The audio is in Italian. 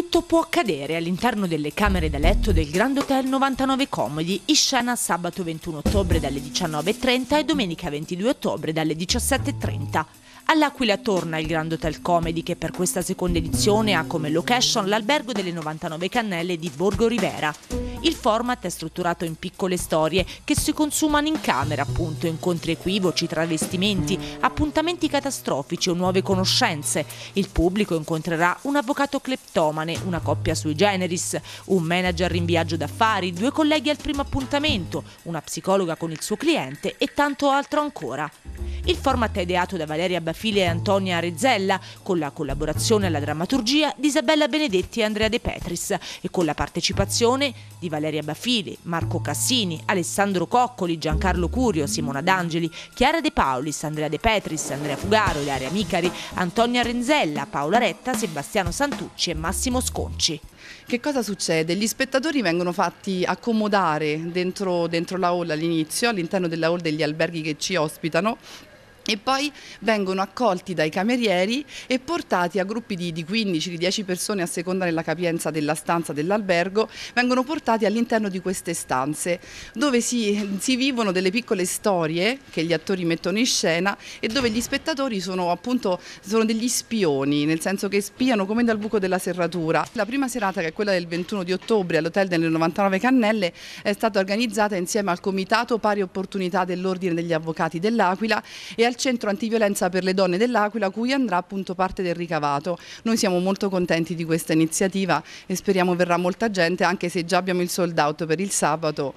Tutto può accadere all'interno delle camere da letto del Grand Hotel 99 Comodi, in scena sabato 21 ottobre dalle 19.30 e domenica 22 ottobre dalle 17.30. All'Aquila torna il Grand Hotel Comedy che per questa seconda edizione ha come location l'albergo delle 99 Cannelle di Borgo Rivera. Il format è strutturato in piccole storie che si consumano in camera, appunto, incontri equivoci, travestimenti, appuntamenti catastrofici o nuove conoscenze. Il pubblico incontrerà un avvocato cleptomane, una coppia sui generis, un manager in viaggio d'affari, due colleghi al primo appuntamento, una psicologa con il suo cliente e tanto altro ancora. Il format è ideato da Valeria Bafile e Antonia Rezzella, con la collaborazione alla drammaturgia di Isabella Benedetti e Andrea De Petris e con la partecipazione di Valeria Bafile, Marco Cassini, Alessandro Coccoli, Giancarlo Curio, Simona D'Angeli, Chiara De Paulis, Andrea De Petris, Andrea Fugaro, Ilaria Micari, Antonia Renzella, Paola Retta, Sebastiano Santucci e Massimo Sconci. Che cosa succede? Gli spettatori vengono fatti accomodare dentro, dentro la hall all'inizio, all'interno della hall degli alberghi che ci ospitano e poi vengono accolti dai camerieri e portati a gruppi di, di 15, di 10 persone a seconda della capienza della stanza dell'albergo, vengono portati all'interno di queste stanze dove si, si, vivono delle piccole storie che gli attori mettono in scena e dove gli spettatori sono appunto sono degli spioni, nel senso che spiano come dal buco della serratura. La prima serata che è quella del 21 di ottobre all'Hotel delle 99 Cannelle è stata organizzata insieme al Comitato Pari Opportunità dell'Ordine degli Avvocati dell'Aquila e al centro antiviolenza per le donne dell'Aquila cui andrà appunto parte del ricavato. Noi siamo molto contenti di questa iniziativa e speriamo verrà molta gente anche se già abbiamo il sold out per il sabato.